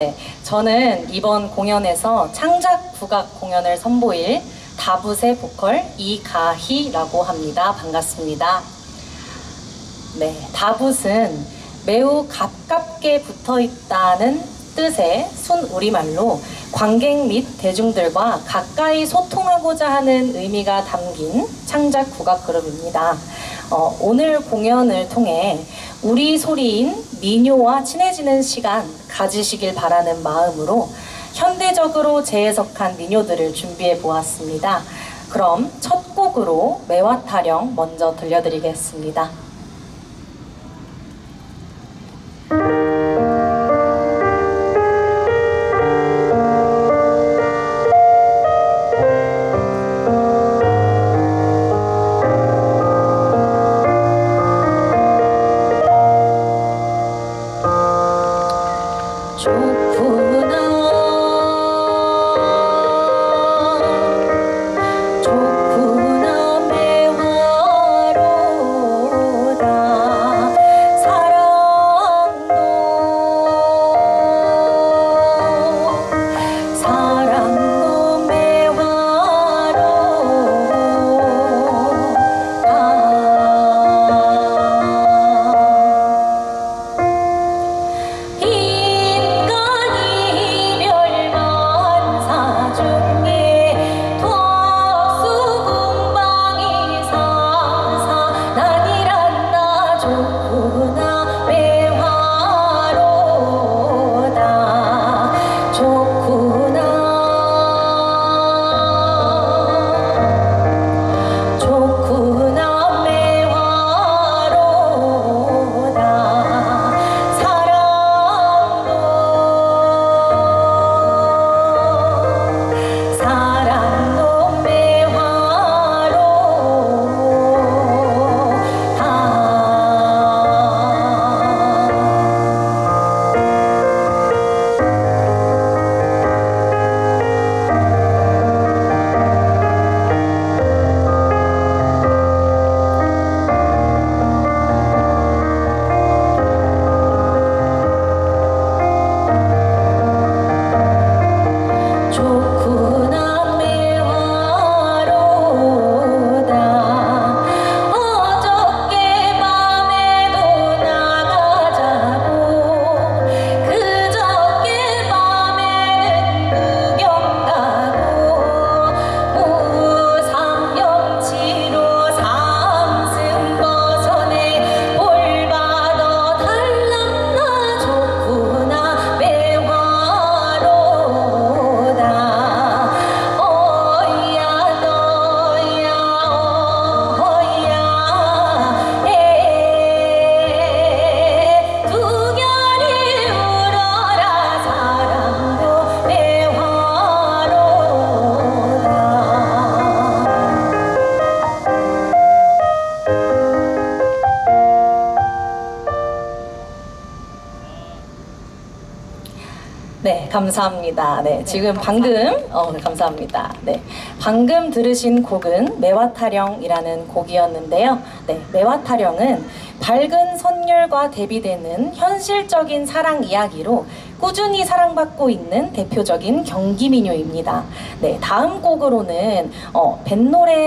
네, 저는 이번 공연에서 창작 국악 공연을 선보일 다붓의 보컬 이가희라고 합니다. 반갑습니다. 네, 다붓은 매우 가깝게 붙어 있다는 뜻의 순 우리말로 관객 및 대중들과 가까이 소통하고자 하는 의미가 담긴 창작 국악 그룹입니다. 어, 오늘 공연을 통해 우리 소리인 민요와 친해지는 시간 가지시길 바라는 마음으로 현대적으로 재해석한 민요들을 준비해 보았습니다. 그럼 첫 곡으로 매화타령 먼저 들려드리겠습니다. Oh. Oh. 네, 감사합니다. 네, 지금 방금 어, 네, 감사합니다. 네, 방금 들으신 곡은 매화타령이라는 곡이었는데요. 네, 매화타령은 밝은 선율과 대비되는 현실적인 사랑 이야기로 꾸준히 사랑받고 있는 대표적인 경기 민요입니다. 네, 다음 곡으로는 어, 뱃노래